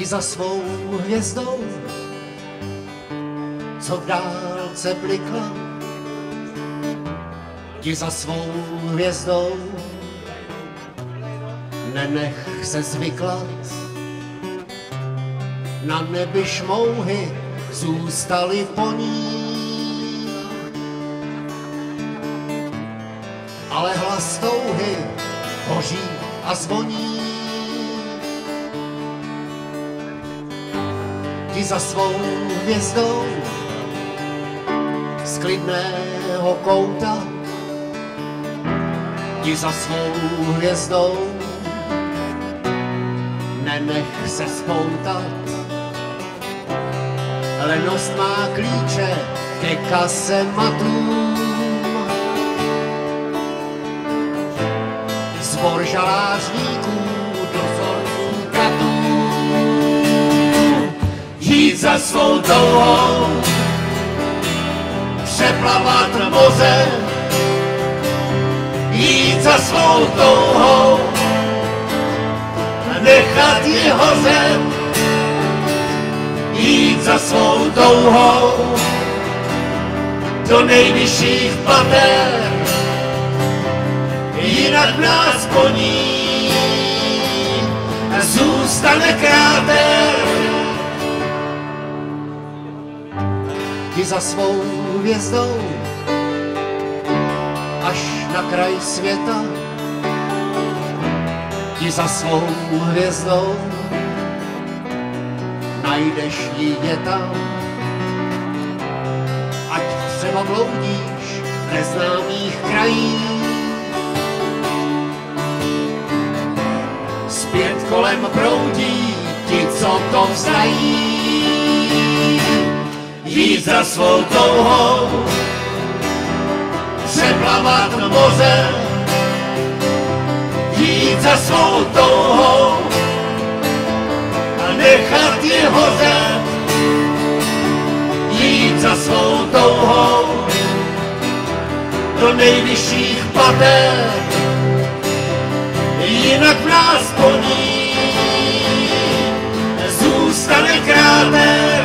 Jdi za svou hvězdou, co v dálce blikla. Jdi za svou hvězdou, nenech se zvyklat. Na nebi šmouhy zůstaly po ní. Ale hlas touhy hoří a zvoní. Jdi za svou hvězdou z klidného kouta. Jdi za svou hvězdou, nenech se spoutat. Lenost má klíče ke kasematům. Zbor žalářníků Jít za svou touhou, přeplavat moře, jít za svou touhou, nechat ji hořet, jít za svou touhou. Do nejvyšších pater, jinak nás po ní zůstane kráter. Jdi za svou hvězdou až na kraj světa, jdi za svou hvězdou najdeš ji tam. Ať třeba bloudíš v neznámých krajích. Zpět kolem proudí ti, co to vzají. Jít za svou touhou, přeplavat moře, jít za svou touhou, nechat je hořet, jít za svou touhou do nejvyšších pater, jinak nás po ní zůstane kráter.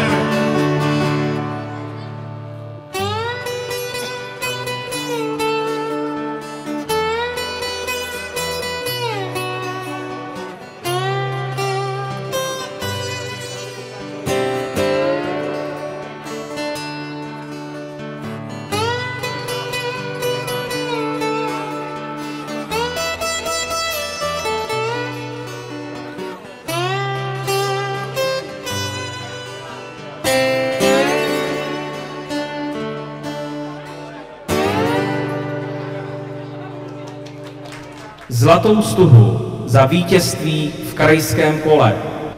Zlatou stuhu za vítězství v krajském kole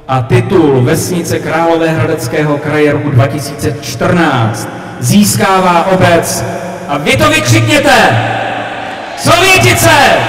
a titul Vesnice Královéhradeckého kraje roku 2014 získává obec a vy to vykřikněte! Sovětice!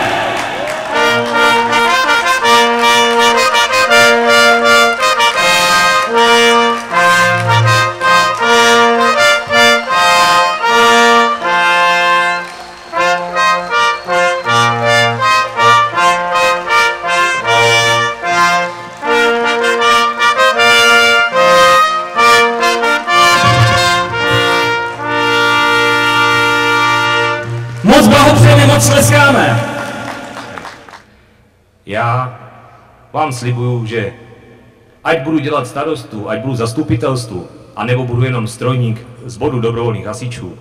Moc tleskáme! Já vám slibuju, že ať budu dělat starostu, ať budu zastupitelstvu, anebo budu jenom strojník z bodu dobrovolných hasičů,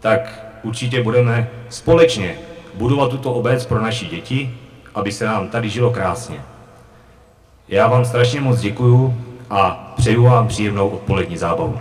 tak určitě budeme společně budovat tuto obec pro naše děti, aby se nám tady žilo krásně. Já vám strašně moc děkuju a přeju vám příjemnou odpolední zábavu.